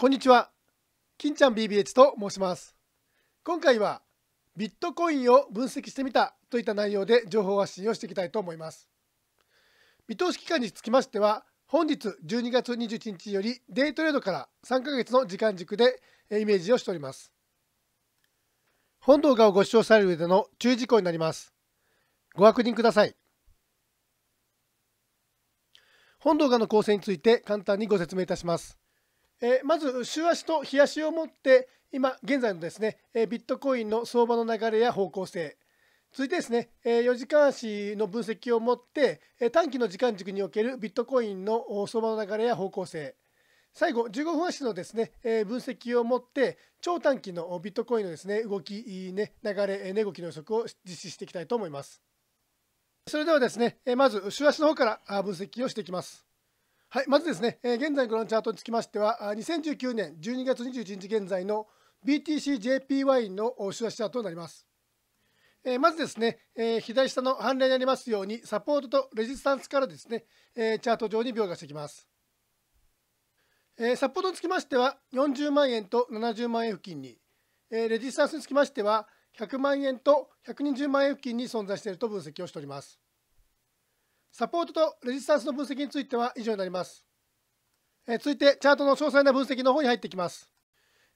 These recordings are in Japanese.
こんにちは。金ちゃん BBH と申します。今回はビットコインを分析してみたといった内容で情報発信をしていきたいと思います。見通し期間につきましては本日12月21日よりデイトレードから3ヶ月の時間軸でイメージをしております。本動画をご視聴される上での注意事項になります。ご確認ください。本動画の構成について簡単にご説明いたします。え、まず、週足と日足をもって、今現在のですね、えビットコインの相場の流れや方向性、続いてですね、え4時間足の分析をもって、え短期の時間軸におけるビットコインの相場の流れや方向性、最後、15分足のですね、え分析をもって、超短期のビットコインのですね、動き、ね、流れ、値動きの予測を実施していきたいと思います。それではですね、まず週足の方から分析をしていきます。はい、まずですね、現在のチャートにつきましては、2019年12月21日現在の BTCJPY の週足チャートになります。まずですね、左下の判例にありますように、サポートとレジスタンスからですね、えチャート上に描画していきます。えサポートにつきましては、40万円と70万円付近に、えレジスタンスにつきましては、100万円と120万円付近に存在していると分析をしております。サポートとレジスタンスの分析については以上になります。え続いて、チャートの詳細な分析の方に入っていきます。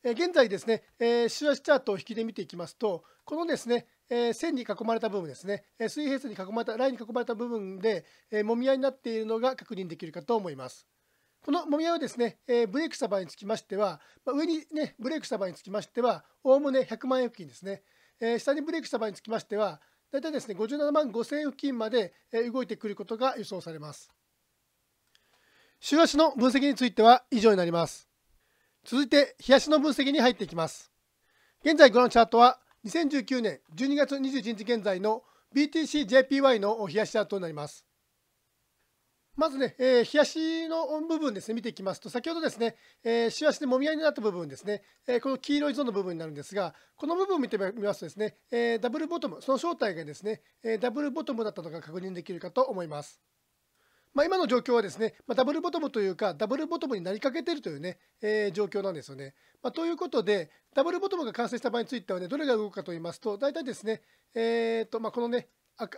え現在ですね、え週足チャートを引きで見ていきますと、このですね、え線に囲まれた部分ですね、え水平線に囲まれた、ラインに囲まれた部分で、えもみ合いになっているのが確認できるかと思います。このもみ合いはですね、えブレイクした場合につきましては、ま上にね、ブレイクした場合につきましては、おおむね100万円付近ですね。え下にブレイクした場合につきましては、大体ですね、57万5000円付近まで動いてくることが予想されます。週足の分析については以上になります。続いて、日足の分析に入っていきます。現在ご覧のチャートは、2019年12月21日現在の BTCJPY の日足チャートになります。まずね、えー、日足の部分ですね、見ていきますと、先ほどですね、えー、週足でもみ合いになった部分ですね、えー、この黄色いゾーンの部分になるんですが、この部分を見てみますとですね、えー、ダブルボトム、その正体がですね、え、ダブルボトムだったのが確認できるかと思います。まあ、今の状況はですね、まあ、ダブルボトムというか、ダブルボトムになりかけているというね、えー、状況なんですよね。まあ、ということで、ダブルボトムが完成した場合についてはね、どれが動くかと言いますと、大体ですね、えーとま、このね、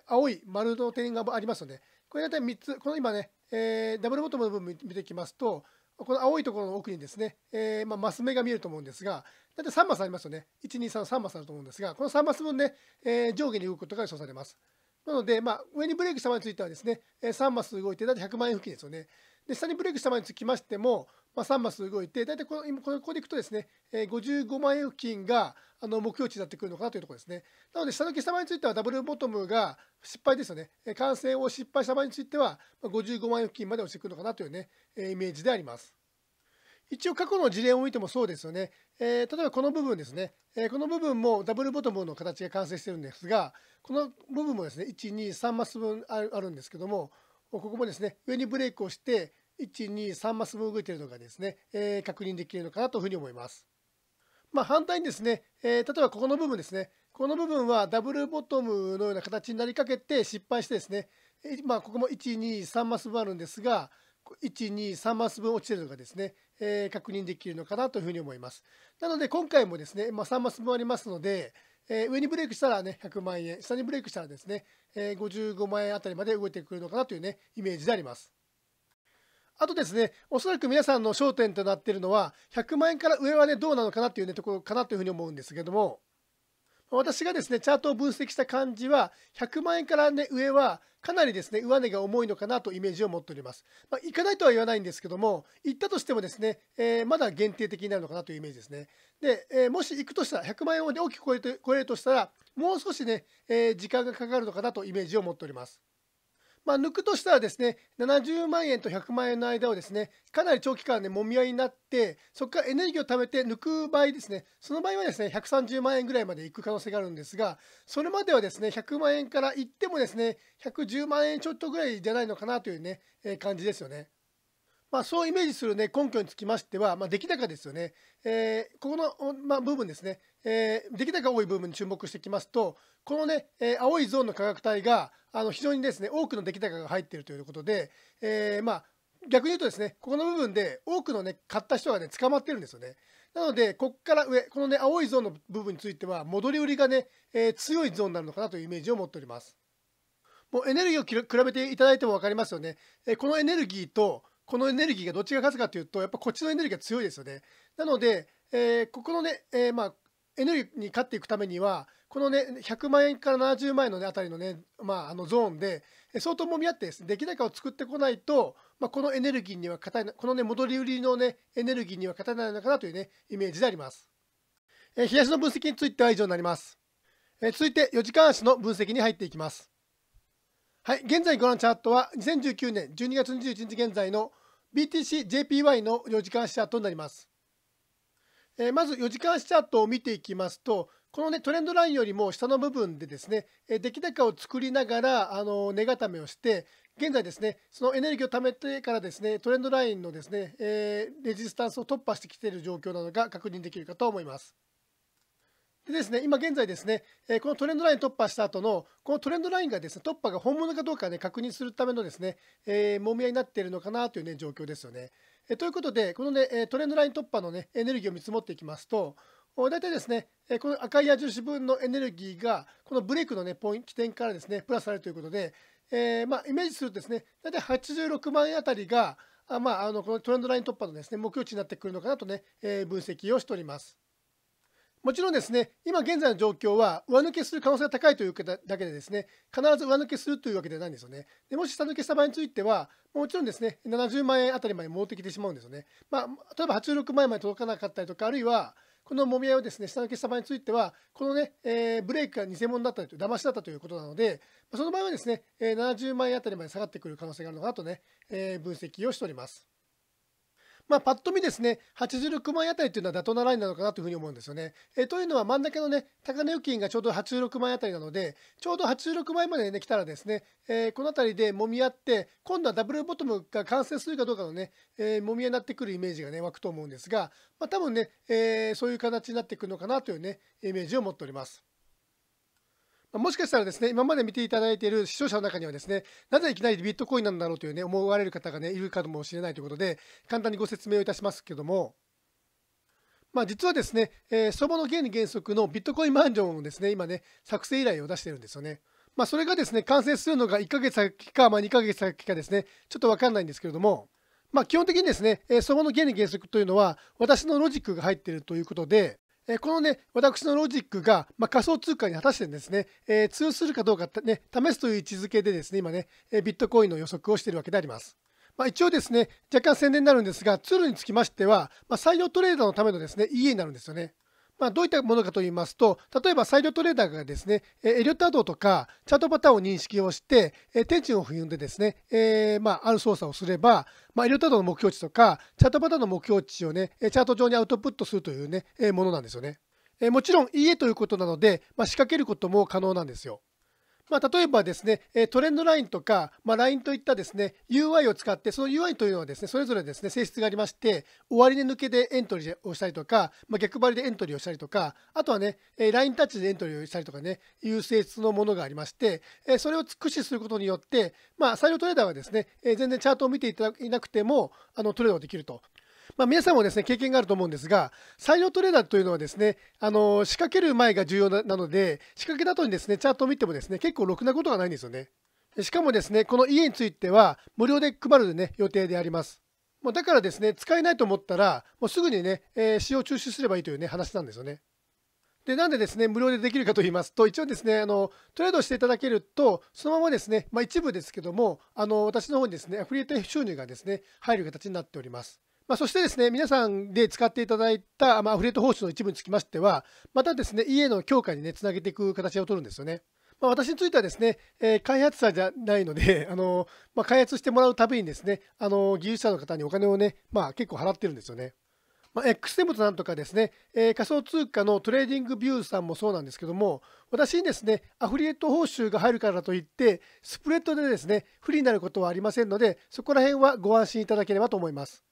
青い丸の点がありますよね。これ大体3つ、この今ね、えー、ダブルボトムの部分見ていきますと、この青いところの奥にですね、えー、まあ、マス目が見えると思うんですが、大体3マスありますよね。1、2、3、3マスあると思うんですが、この3マス分ね、えー、上下に動くことが予想されます。なので、まあ、上にブレーキした場合についてはですね、3マス動いて、大体100万円付近ですよね。で、下にブレーキした場合につきましても、まあ、3マス動いて、大体この今ここでいくとですねえ、55万円付近があの目標値になってくるのかなというところですね。なので、下抜きした場合についてはダブルボトムが失敗ですよね。完成を失敗した場合については、55万円付近まで落ちてくるのかなというね、イメージであります。一応過去の事例を見てもそうですよね。えー、例えばこの部分ですね、えー、この部分もダブルボトムの形が完成してるんですが、この部分もですね、1、2、3マス分あるんですけども、ここもですね、上にブレークをして、1、2、3マス分動いているのがですね、えー、確認できるのかなというふうに思います。まあ、反対にですね、えー、例えばここの部分ですね、この部分はダブルボトムのような形になりかけて失敗してですね、まあ、ここも1、2、3マス分あるんですが、1、2、3マス分落ちているのがですね、えー、確認できるのかなというふうに思います。なので今回もですね、まあ、3マス分ありますので、えー、上にブレイクしたらね、100万円、下にブレイクしたらですね、えー、55万円あたりまで動いてくるのかなというね、イメージであります。あとですね、おそらく皆さんの焦点となっているのは、100万円から上はね、どうなのかなという、ね、ところかなというふうに思うんですけども、私がですね、チャートを分析した感じは、100万円から、ね、上は、かなりですね、上値が重いのかなとイメージを持っております。まあ、いかないとは言わないんですけども、行ったとしてもですね、えー、まだ限定的になるのかなというイメージですね。で、えー、もし行くとしたら、100万円を大きく超えて超えるとしたら、もう少しね、えー、時間がかかるのかなとイメージを持っております。まあ、抜くとしたらですね、70万円と100万円の間をですね、かなり長期間ね、もみ合いになって、そこからエネルギーを貯めて抜く場合ですね、その場合はですね、130万円ぐらいまでいく可能性があるんですが、それまではですね、100万円からいってもですね、110万円ちょっとぐらいじゃないのかなというね、えー、感じですよね。まあ、そうイメージする、ね、根拠につきましては、まあ、出来高ですよね。えー、ここの、まあ、部分ですね、えー、出来高が多い部分に注目していきますと、このね、えー、青いゾーンの価格帯があの非常にですね多くの出来高が入っているということで、えー、まあ逆に言うとですねここの部分で多くのね買った人がね捕まってるんですよね。なのでここから上このね青いゾーンの部分については戻り売りがね、えー、強いゾーンになるのかなというイメージを持っております。もうエネルギーを比べていただいても分かりますよね、えー、このエネルギーとこのエネルギーがどっちが勝つかというとやっぱこっちのエネルギーが強いですよね。なので、えー、ここのね、えまあエネルギーに勝っていくためにはこのね100万円から70万円の、ね、あたりのね、まあ、あのゾーンで相当もみ合ってです、ね、出来高を作ってこないと、まあ、このエネルギーには勝たなこのね戻り売りのねエネルギーには勝たないのかなというねイメージであります。えー、冷やしの分析については以上になります。えー、続いて4時間足の分析に入っていきます。はい、現在ご覧のチャートは2019年12月21日現在の BTCJPY の4時間足チャートになります。えー、まず4時間足チャートを見ていきますとこのねトレンドラインよりも下の部分でですねえ出来高を作りながらあの値固めをして現在ですねそのエネルギーを貯めてからですねトレンドラインのですね、えー、レジスタンスを突破してきている状況なのが確認できるかと思います。でですね、今現在ですね、えこのトレンドライン突破した後の、このトレンドラインがですね、突破が本物かどうかね、確認するためのですね、えー、もみ合いになっているのかなというね、状況ですよね。えということで、このね、トレンドライン突破のね、エネルギーを見積もっていきますと、大体ですね、この赤い矢印分のエネルギーが、このブレイクの、ね、ポイント起点からですね、プラスされるということで、えー、まあ、イメージするとですね、大体86万円あたりが、あまあ、あのこのトレンドライン突破のですね目標値になってくるのかなとね、えー、分析をしております。もちろんですね、今現在の状況は上抜けする可能性が高いというだけでですね、必ず上抜けするというわけではないんですよね。でもし下抜けした場合については、もちろんですね、70万円あたりまで戻ってきてしまうんですよね。まあ、例えば86万円まで届かなかったりとか、あるいは、このもみ合いをですね、下請けした場合については、このね、えー、ブレークが偽物だったりと、騙しだったということなので、その場合はですね、え、70万円あたりまで下がってくる可能性があるのかなとね、えー、分析をしております。まあ、パッと見ですね、86万円あたりというのは妥当なラインなのかなというふうに思うんですよね。え、というのは真ん中のね、高値預金がちょうど86万円あたりなので、ちょうど86万円まで、ね、来たらですね、えー、この辺りでもみ合って、今度はダブルボトムが完成するかどうかのね、えー、もみ合いになってくるイメージがね、湧くと思うんですが、まあ、多分ね、えそういう形になってくるのかなというね、イメージを持っております。もしかしたらですね、今まで見ていただいている視聴者の中にはですね、なぜいきなりビットコインなんだろうというね、思われる方がね、いるかもしれないということで、簡単にご説明をいたしますけども、まあ、実はですね、えー、相場の原理原則のビットコインマンジョンをですね、今ね、作成依頼を出してるんですよね。まあ、それがですね、完成するのが1ヶ月先か、まあ、2ヶ月先かですね、ちょっとわかんないんですけれども、まあ、基本的にですね、相場の原理原則というのは、私のロジックが入っているということで、えこのね、私のロジックが、まあ、仮想通貨に果たしてですね、えー、通するかどうかね、試すという位置づけでですね、今ね、ビットコインの予測をしているわけであります。まあ、一応ですね、若干宣伝になるんですが、ツールにつきましては、まあ、採用トレーダーのためのですね、EA になるんですよね。まあ、どういったものかと言いますと、例えば裁量トレーダーがですね、エリオットアドとかチャートパターンを認識をして、天地を踏んでですね、えー、まあ、ある操作をすれば、まあ、エリオットアドの目標値とか、チャートパターンの目標値をね、チャート上にアウトプットするというね、ものなんですよね。もちろん家ということなので、まあ、仕掛けることも可能なんですよ。まあ、例えばですね、トレンドラインとか、まあ、LINE といったですね、UI を使って、その UI というのはですね、それぞれですね、性質がありまして、終値抜けでエントリーをしたりとか、まあ、逆張りでエントリーをしたりとか、あとはね、LINE タッチでエントリーをしたりとかね、いう性質のものがありまして、それを駆使することによって、まあ、採用トレーダーはですね、全然チャートを見ていただいなくても、あのトレードできると。まあ、皆さんもですね経験があると思うんですが採用トレーダーというのはですねあの仕掛ける前が重要なので仕掛けた後にですねチャートを見てもですね結構ろくなことがないんですよね。しかもですねこの家については無料で配る、ね、予定であります。もうだからですね使えないと思ったらもうすぐにね、えー、使用中止すればいいというね話なんですよね。でなんでですね無料でできるかと言いますと一応ですねあのトレードしていただけるとそのままですね、まあ、一部ですけどもあの私の方にですねアフリエイト収入がですね入る形になっております。まあ、そしてですね、皆さんで使っていただいた、ま、アフリエイト報酬の一部につきましては、またですね、家の強化にね、つなげていく形を取るんですよね。まあ、私についてはですね、えー、開発者じゃないので、あのまあ、開発してもらうたびにですね、あの技術者の方にお金をね、まあ、結構払ってるんですよね。まあ、XM となんとかですね、え、仮想通貨の TradingView さんもそうなんですけども、私にですね、アフィリエイト報酬が入るからといって、スプレッドでですね、不利になることはありませんので、そこら辺はご安心いただければと思います。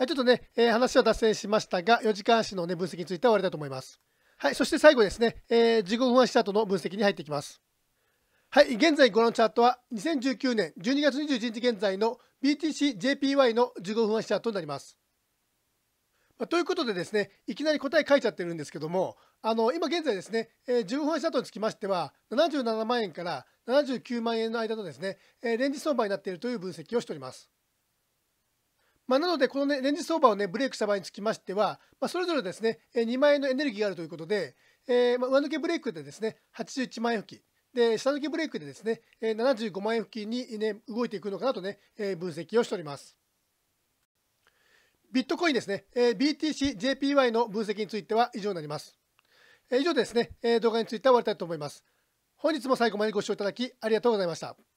はい、ちょっとね、えー、話は脱線しましたが、4時間足の、ね、分析については終わりたいと思います。はい、そして最後ですね、えー、15分足チャートの分析に入っていきます。はい、現在ご覧のチャートは2019年12月21日現在の BTCJPY の15分足チャートになります。まあ、ということでですね、いきなり答え書いちゃってるんですけども、あの今現在ですね、えー、15分足チャートにつきましては、77万円から79万円の間のですね、えー、レンジ相場になっているという分析をしております。まあ、なので、この、ね、レンジ相場を、ね、ブレイクした場合につきましては、まあ、それぞれですね、2万円のエネルギーがあるということで、えー、まあ、上抜けブレイクでですね、81万円付近、で下抜けブレイクでですね、75万円付近に、ね、動いていくのかなとねえ、分析をしております。ビットコインですね、えー、BTCJPY の分析については以上になります。えー、以上ですね、えー、動画については終わりたいと思います。本日も最後までご視聴いただきありがとうございました。